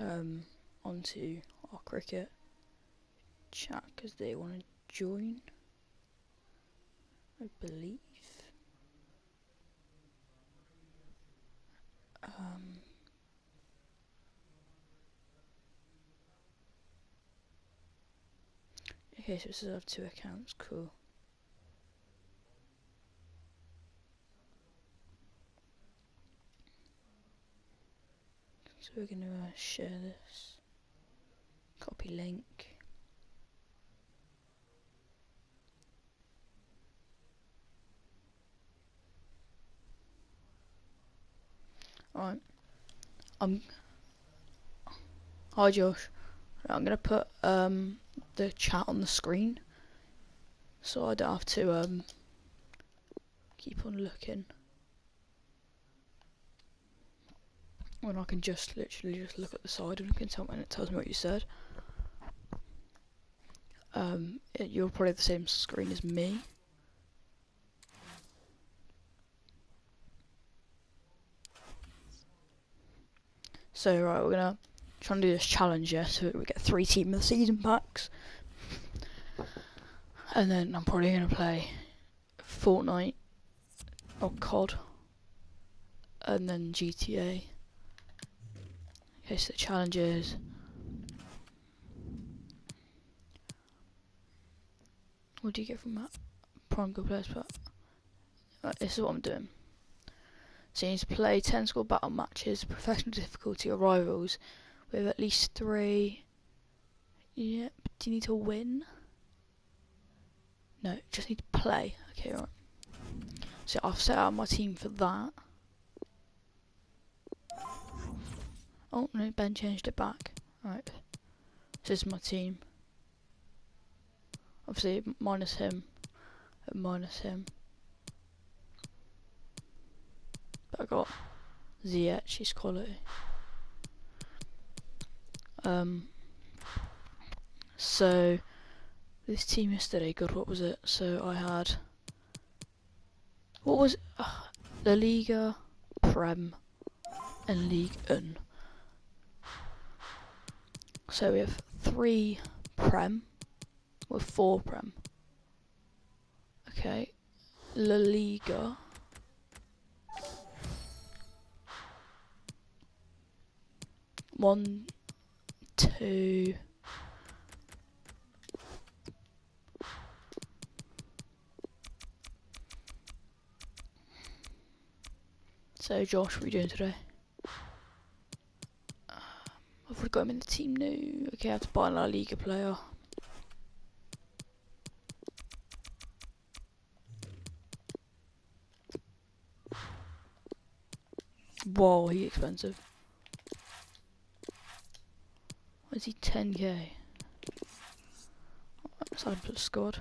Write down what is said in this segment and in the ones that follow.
um, onto our cricket chat because they want to join. I believe. Um, okay, so it says I have two accounts. Cool. So we're going to uh, share this. Copy link. Alright. I'm. Hi Josh. I'm gonna put um the chat on the screen, so I don't have to um keep on looking. When I can just literally just look at the side and can tell when it tells me what you said. Um, it, you're probably the same screen as me. So right, we're gonna try and do this challenge, yeah. So we get three team of the season packs, and then I'm probably gonna play Fortnite or COD, and then GTA. So the challenges. What do you get from that? Prime good players, but right, this is what I'm doing. So you need to play 10 score battle matches, professional difficulty or rivals with at least three. Yep, do you need to win? No, just need to play. Okay, right. So I've set out my team for that. Oh no, Ben changed it back. Right. This is my team. Obviously minus him minus him. But I got Ziyech, she's quality. Um so this team yesterday, God what was it? So I had what was uh, La Liga, Prem and League Un. So we have three Prem with four Prem. Okay. La Liga. One, two. So Josh, what are you doing today? I've got him in the team now. Okay, I have to buy a La Liga player. Whoa, he expensive. Why is he 10k? Decided to put squad.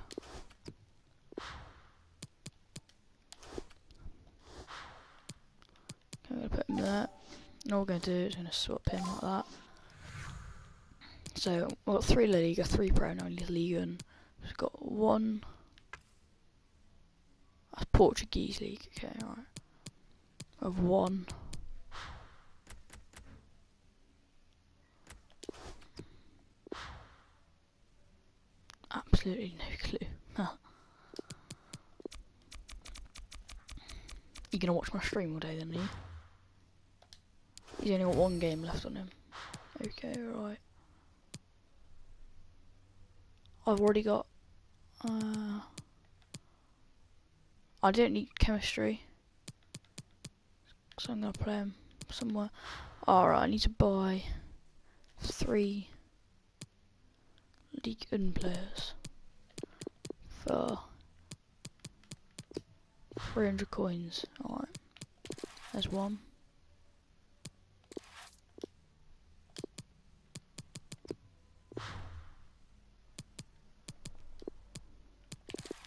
Okay, I'm gonna put him there. And all we're gonna do is gonna swap him like that. So we've got three La Liga, three Pro, and only Liga, and we've got one. That's Portuguese league. Okay, alright. Of one. Absolutely no clue. Huh. You gonna watch my stream all day then, are you? He's only got one game left on him. Okay, right. I've already got. Uh, I don't need chemistry, so I'm gonna play him somewhere. Alright, I need to buy three League One players for 300 coins. Alright, there's one.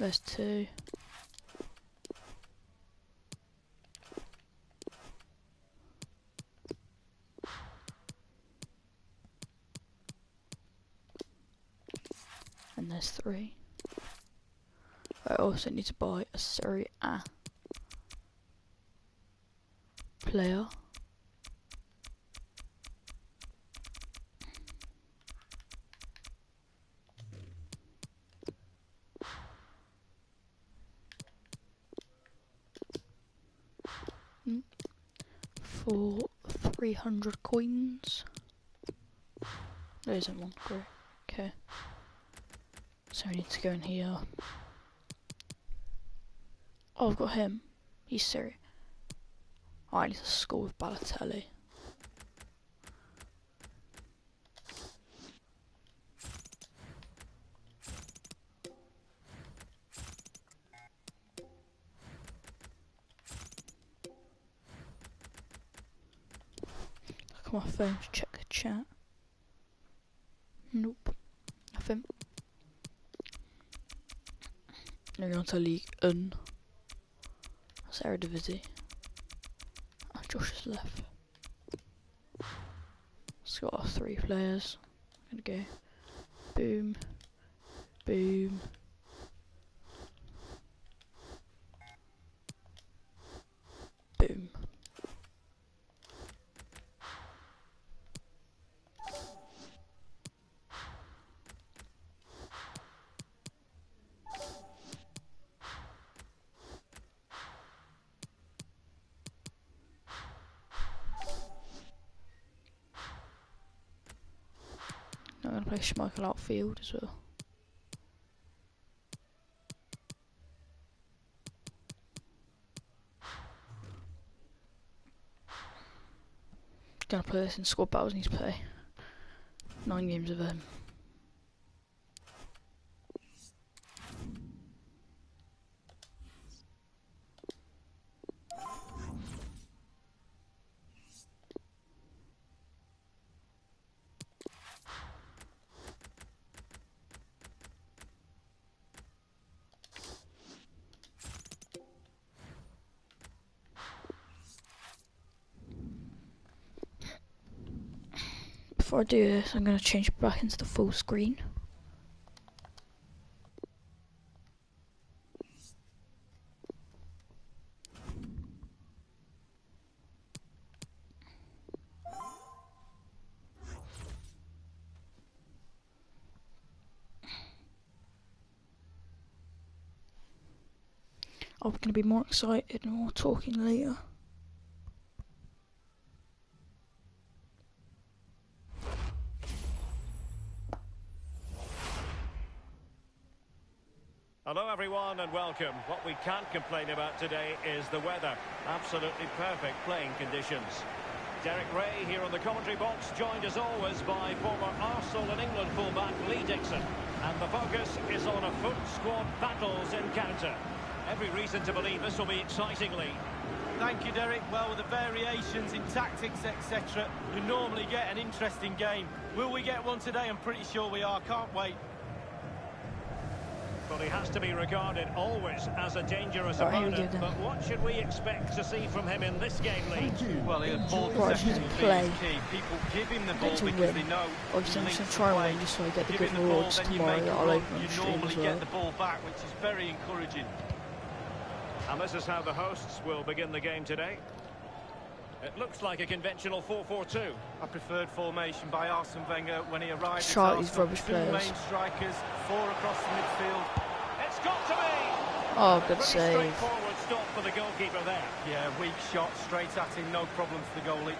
There's two. And there's three. I also need to buy a Serie A player. For 300 coins. There isn't one. Great. Okay. So I need to go in here. Oh, I've got him. He's serious. Oh, I need to score with Balotelli. Check the chat. Nope. Nothing. Moving on to League N. That's Eredivisie. Oh, Josh has left. It's got our three players. I'm gonna go boom. Boom. Outfield as well. Gonna play this in squad battles. Need to play nine games of them. Before This, I'm gonna change back into the full screen. Oh, I'm gonna be more excited and more talking later. What we can't complain about today is the weather. Absolutely perfect playing conditions. Derek Ray here on the commentary box, joined as always by former Arsenal and England fullback Lee Dixon. And the focus is on a FUT squad battles encounter. Every reason to believe this will be exciting, Lee. Thank you, Derek. Well, with the variations in tactics, etc., you normally get an interesting game. Will we get one today? I'm pretty sure we are. Can't wait. But he has to be regarded always as a dangerous Right, here we opponent. But what should we expect to see from him in this game, Lee? Well, he'll ball Right, possession he's play. People give him the Get ball to because win. they know Obviously, I'm he just gonna try and just so I get the good him the ball, rewards tomorrow make that a I'll run. open on You stream normally as get the ball back, which is very encouraging. And this is how the hosts will begin the game today. It looks like a conventional 4-4-2. A preferred formation by Arsene Wenger when he arrived. at Try these Arsenal. rubbish Two players. main strikers, four across the midfield. It's got to be! Oh, good Pretty save. straightforward stop for the goalkeeper there. Yeah, weak shot, straight at him, no problem for the goalie.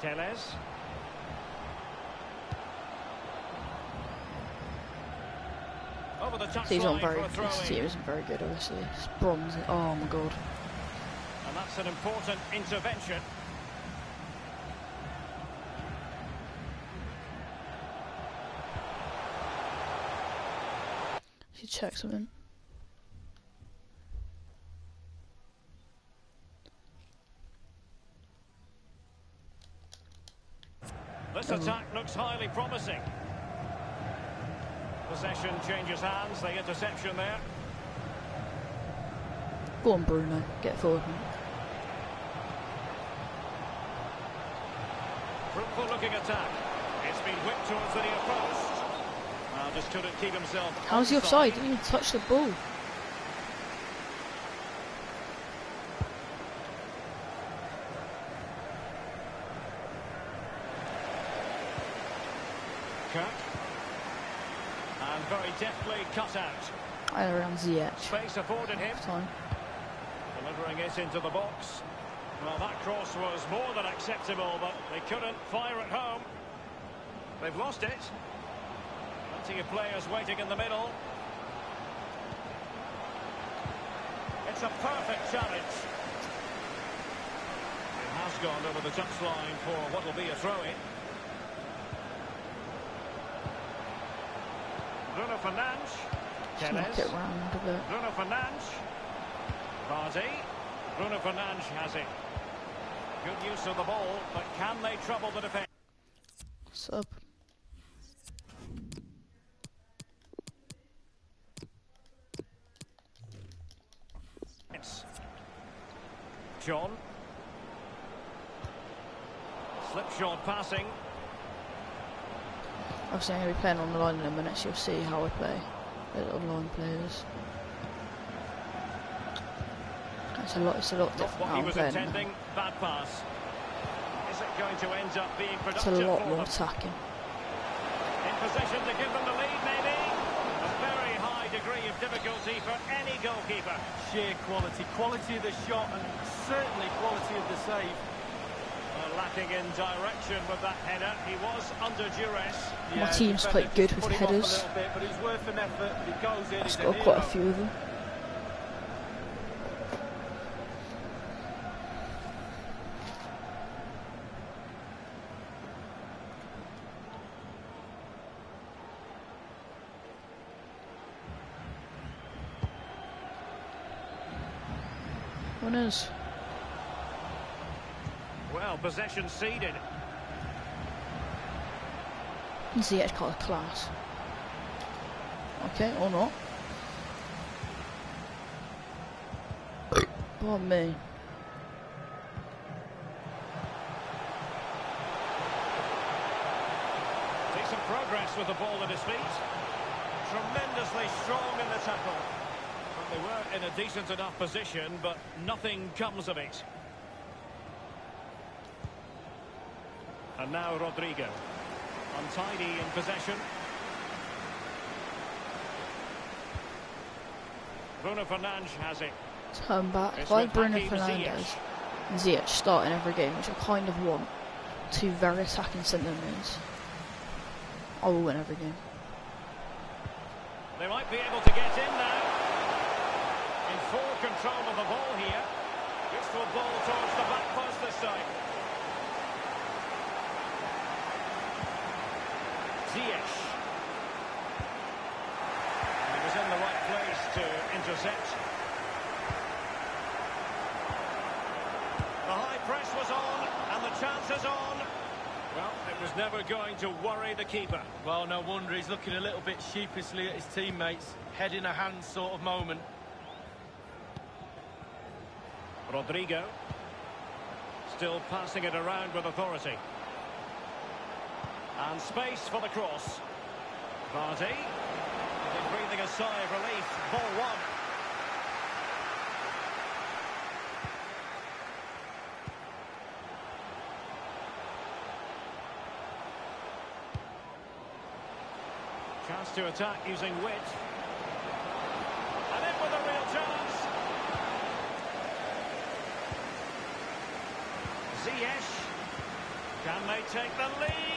Telles. Over the touchline He's not very. a This team isn't very good, obviously. It's bronze. Oh my god. And that's an important intervention. Should check something. This Oh. attack looks highly promising. Possession changes hands, the interception there. Go on, Bruno. Get forward. Fruitful looking attack. It's been whipped towards the near post. Well, just couldn't keep himself. How's your offside? Didn't even touch the ball. Kirk. Very deftly cut out. Around Ziyech. Space afforded him, Time. delivering it into the box. Well, that cross was more than acceptable, but they couldn't fire at home. They've lost it. Plenty of players waiting in the middle. It's a perfect challenge. It has gone over the touchline for what will be a throw-in. Bruno Fernandes. Just it round a bit. Bruno Fernandes. Vardy. Bruno Fernandes has it. Good use of the ball, but can they trouble the defence? Sub. John. Slipshod passing. Obviously, I'm going to be playing on the line in a minute, so you'll see how I play. The online players. It's a lot. It's a lot Not different what he I'm was playing. intending. Bad pass. Is it going to end up being It's productive a lot more attacking. In position to give them the lead, maybe. A very high degree of difficulty for any goalkeeper. Sheer quality, quality of the shot and certainly quality of the save. Lacking in direction with that header. He was under duress. My team's quite good with put him off headers. Bit, but he's worth an effort. He goes in. I've got quite a few of them. Winners. Well, possession ceded. Ziyech got a class. Okay, or not. Oh me. Decent progress with the ball at his feet. Tremendously strong in the tackle. Well, they were in a decent enough position, but nothing comes of it. And now Rodrigo. Untidy in possession. Bruno Fernandes has it. Turn back. Like Bruno Fernandes and Ziyech starting every game, which I kind of want. Two very attacking centre mids. I will win every game. They might be able to get in now. In full control of the ball here. Useful ball towards the back post this time. Ziyech. He was in the right place to intercept. The high press was on, and the chance is on. Well, it was never going to worry the keeper. Well, no wonder he's looking a little bit sheepishly at his teammates. Head in a hand sort of moment. Rodrigo. Still passing it around with authority. And space for the cross. Vardy. Breathing a sigh of relief. Ball one. Chance to attack using width. And in with a real chance. Ziyech. Can they take the lead?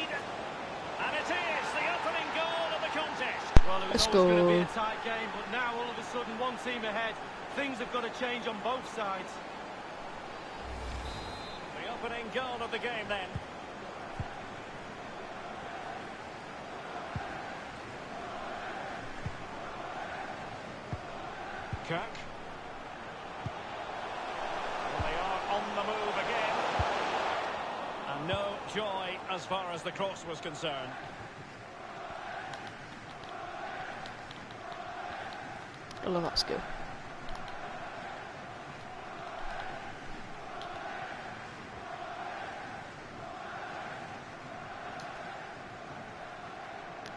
And it is the opening goal of the contest. Well, it was Let's always going to be go. a tight game, but now all of a sudden one team ahead. Things have got to change on both sides. The opening goal of the game then. Kirk. And they are on the move again. And no joy as far as the cross was concerned. I love that skill.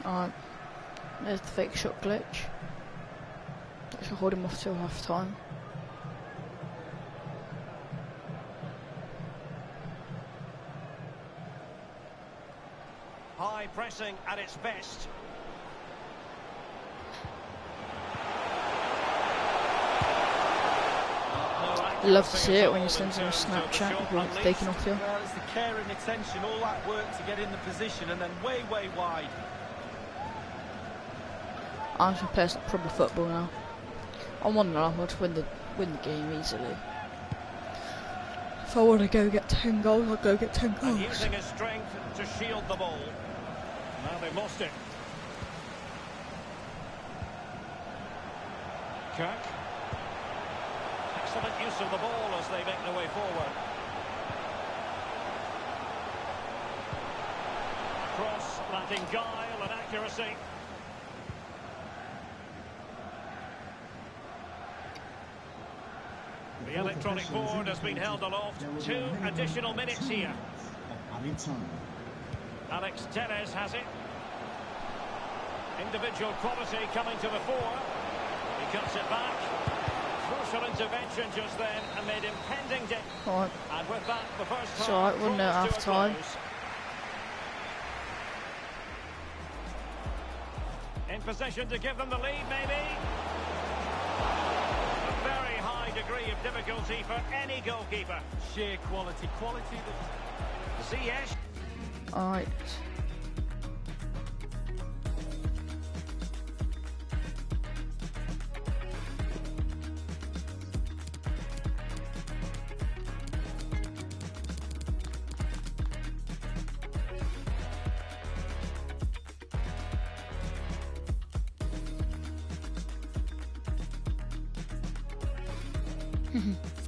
Alright. There's the fake shot glitch. That should hold him off till half time. High pressing at its best. Love to see it when you send them a Snapchat of it's taken off you. Well, it's the care and attention, all that work to get in the position and then way, way wide. I'm just playing proper football now. I'm 1 0, I'd win the, win the game easily. If I want to go get 10 goals, I'll go get 10 goals. And using his strength to shield the ball. Now they've lost it. Kirk. Excellent use of the ball as they make their way forward. Cross lacking guile and accuracy. The electronic board has been held aloft. Two additional minutes here. Alex Telles has it. Individual quality coming to the fore. He cuts it back. Crucial intervention just then amid impending death. Alright, And with that, the first It's half alright, we're now draws to a half-time. In position to give them the lead, maybe. A very high degree of difficulty for any goalkeeper. Sheer quality, quality that Ziyech. Alright. Okay,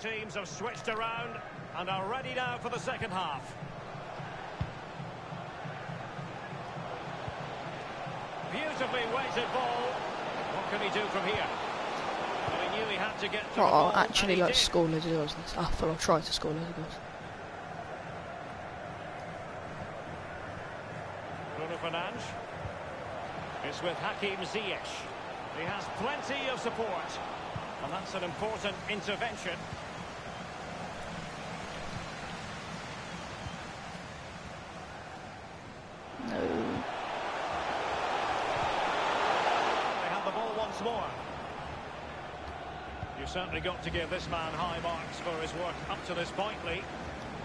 teams have switched around and are ready now for the second half. Beautifully weighted ball. What can he do from here? Well, he knew he had to get to ball, I'll actually like score loads of goals. I thought I'll try to score loads of goals. Bruno Fernandes. It's with Hakim Ziyech. He has plenty of support. And that's an important intervention. No. They have the ball once more. You've certainly got to give this man high marks for his work up to this point, Lee.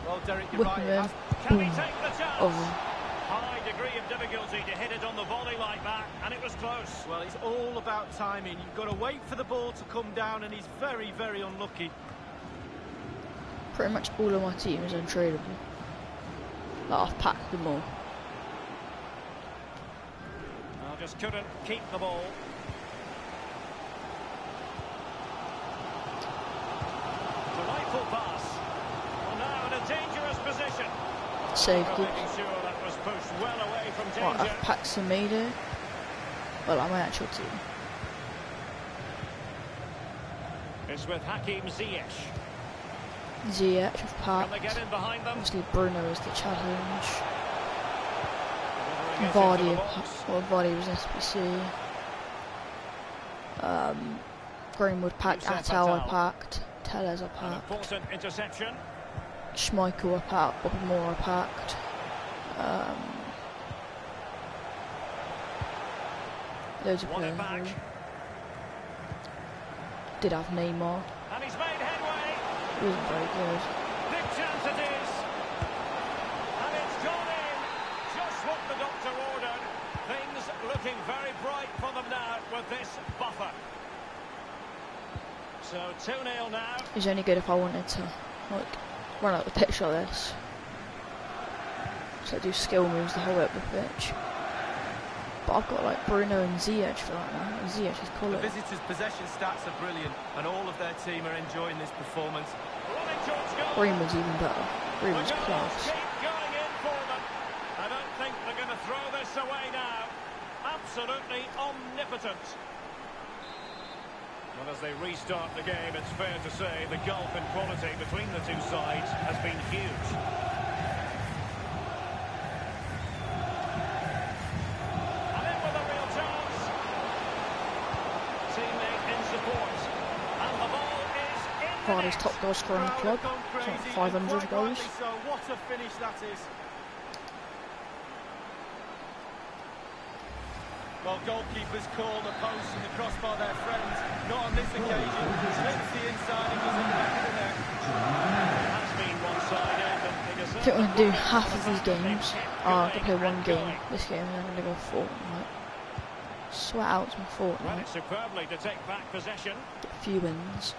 well, Derek, you're Whip right. him it has- Can he take the hmm. chance? Oh. High degree of difficulty to hit it on the volley like that, and it was close. Well, it's all about timing. You've got to wait for the ball to come down, and he's very, very unlucky. Pretty much all of my team is untradeable. Like, I've packed them all. Well, just couldn't keep the ball. Delightful pass. Well, now in a dangerous position. Saved Well, it. making sure that was pushed well Right. I've packed Semedo. Well, I'm my actual team. It's with Hakim Ziyech. Ziyech, I've Can they packed. get in behind them? Obviously, Bruno is the challenge. Delivering it into Vardy, the I've box. packed. Well, Vardy was SBC. Um, Greenwood packed. Atal I packed. Telles I packed. important interception. Schmeichel I packed. Moore I packed. Um, loads of players. Did have Neymar. And he's made headway. He wasn't very good. Big chance it is. And it's gone in. Just what the doctor ordered. Things looking very bright for them now with this buffer. So 2-0 now. He's only good if I wanted to, like, run out of the pitch like this. So I do skill moves the whole way up the pitch. But I've got like Bruno and Ziyech for that now. Ziyech is The visitors' possession stats are brilliant, and all of their team are enjoying this performance. Greenwood's even better. Goals class. keep going in for them. I don't think they're going to throw this away now. Absolutely omnipotent. Well, as they restart the game, it's fair to say the gulf in quality between the two sides has been huge. And in with a real chance. Teammate in support. And the ball is in the Vardy's top goal scorer in the club. Crowd have gone It's like crazy, 500 goals. So what a finish that is. Well, goalkeepers call the post and the crossbar their friends. Not on this occasion. Slips the inside and was in the back of the net. It has been one-sided, but it is I think we're going to do half of these games. Oh, I'm going to play one game this game and then I'm going to go Fortnite. Sweat out some Fortnite. it superbly to take back possession. Get a few wins.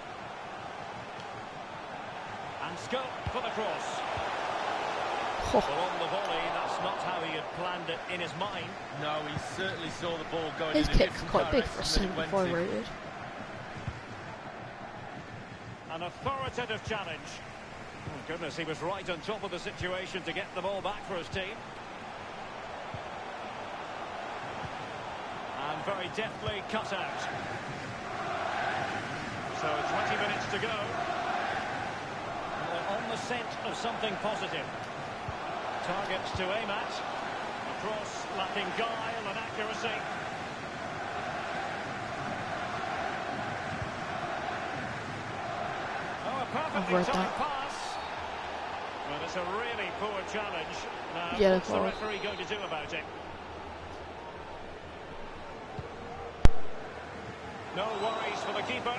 And scope for the cross. Well, on the volley, that's not how he had planned it in his mind. No, he certainly saw the ball going his in a kick's quite big for a direction than it went 75 in. rated. An authoritative challenge. Oh, goodness, he was right on top of the situation to get the ball back for his team. And very deftly cut out. So 20 minutes to go. And they're on the scent of something positive. Targets to aim at. A cross lacking guile and accuracy. Oh, a perfectly that. pass. Well, it's a really poor challenge. Now, Yellow what's the referee going to do about it? No worries for the keeper.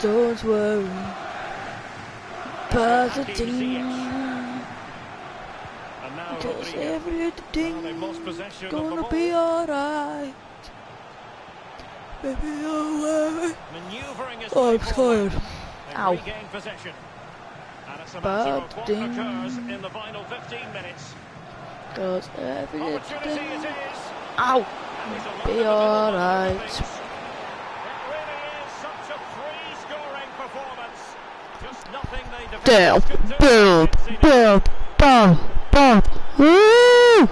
Don't worry. But the Hakim team. And now Cause everything Well, they've lost possession of the gonna be alright. Baby, alright. Maneuvering Oh, I'm tired. They've Ow. regained possession. And it's a matter of what But occurs ding. in the final 15 minutes. Cause everything. Ow! And he's a Be lot of the alright. things. It really is such a free-scoring performance. Just nothing they Down, defenders could do. Down, Conceded. down, down, down. Woo!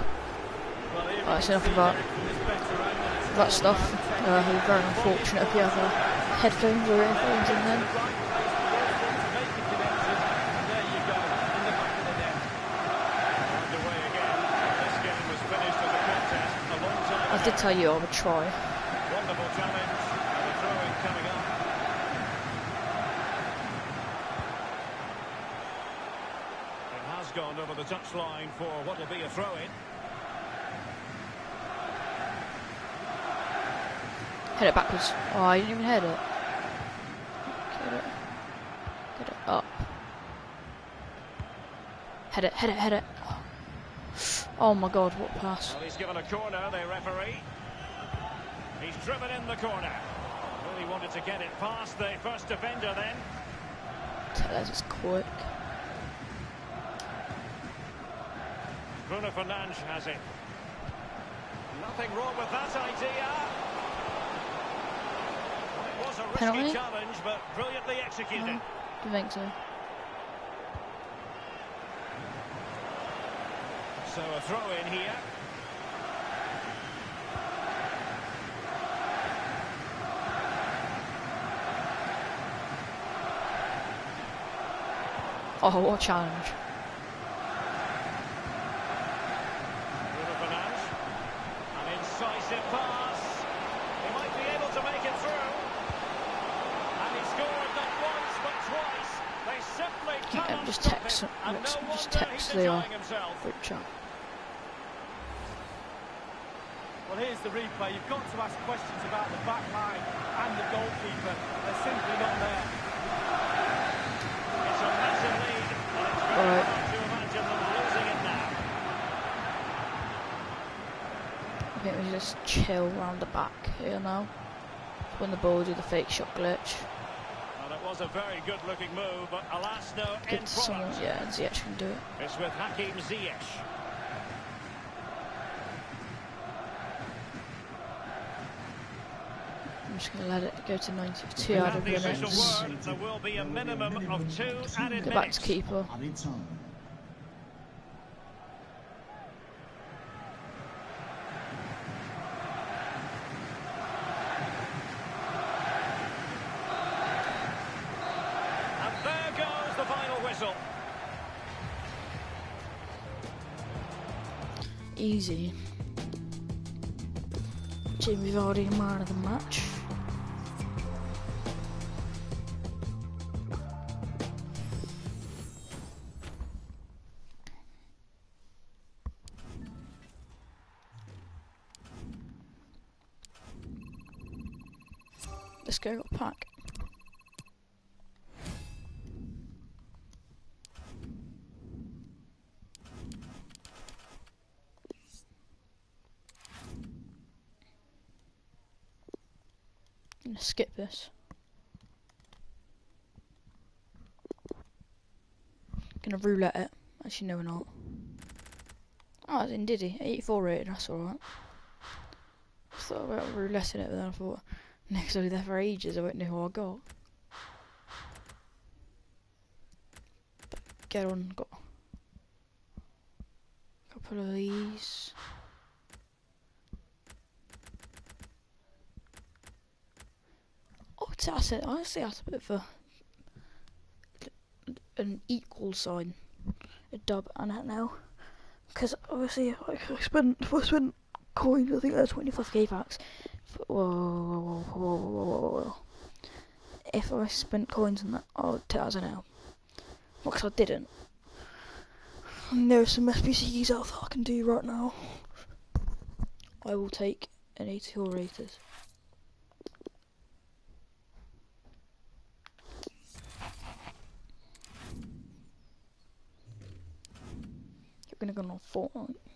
Right, that's enough see of that. Derek from this better angle. It's That stuff. Uh, it's very unfortunate if you have uh, headphones or earphones in then. the right place to go for to make a connection. And there you go, in the back of the net. Underway again. This game was finished as a contest a long time I ago. did tell you I would try. Wonderful challenge. And a throw-in coming up. It has gone over the touchline for what will be a throw-in. Head it backwards. Oh, I didn't even head it. Get it. Get it up. Head it, head it, head it. Oh my god, what a pass. Well, he's given a corner, the referee. He's driven in the corner. Really wanted to get it past the first defender then. Telles is quick. Bruno Fernandes has it. Nothing wrong with that idea. It was a risky Penalty? challenge, but brilliantly executed. Mm, no, don't think so. So a throw in here. Oh, what a challenge. Bruno Fernandes. An incisive pass. He might be able to make it through. And he scored not once but twice. They simply Yeah, cannot just stop text- him. And just- no just wonder text he's the, enjoying himself. Group chat. Well, here's the replay. You've got to ask questions about the back line and the goalkeeper. They're simply not there. It's a massive lead, and it's very Alright. hard to imagine them losing it now. I think we just chill round the back here now. When the ball do the fake shot glitch. Well, it was a very good-looking move, but alas, no end someone, product. yeah, Ziyech can do it. It's with Hakim Ziyech. I'm just gonna let it go to 92 We out of the minutes. There will be a minimum of two added Go back to keeper. already modded much. Let's go pack. Gonna skip this. Gonna roulette it. Actually, no, we're not. Oh, it's in Diddy. 84 rated, that's alright. Thought about rouletting it, but then I thought, next I'll be there for ages, I won't know who I got. Get on, got a couple of these. That's it. Honestly, that's a bit of a an equal sign, a dub and that now, because obviously like, I spent if I spent coins, I think that's 25k packs. Whoa, whoa, whoa, whoa. If I spent coins on that, I'll tell that now. because I didn't. And there are some SBCs out that I can do right now. I will take an 84 raters. Gonna go on Fortnite.